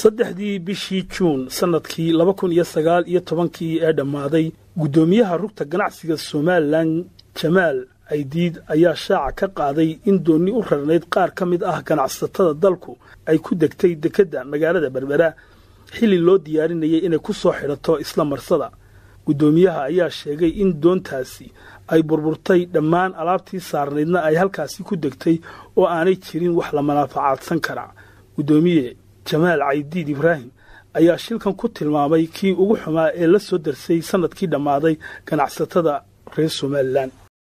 saddexdii bishii juun sannadkii laba kun iyo sagaal iyo tobankii ee dhammaaday guddoomiyaha rugta ganacsiga somalilan jamaal aydiid ayaa shaaca ka qaaday in doonni u rarnayd qaar ka mid ah ganacsatada dalku ay ku degtay dekedda magaalada berbera xilli loo diyaarinayay inay ku soo xidhato isla marsada. Guddoomiyaha ayaa sheegay in doontaasi ay burburtay dhammaan alaabtii saarnaydna ay halkaasi ku degtay oo aanay jirin wax la manaafacaadsan kara. Guddoomiye jamaal caydiid ibraahim ayaa shilkan ku tilmaamay kii ugu xumaa ee la soo darsay sannadkii dhammaaday ganacsatada reer somalilan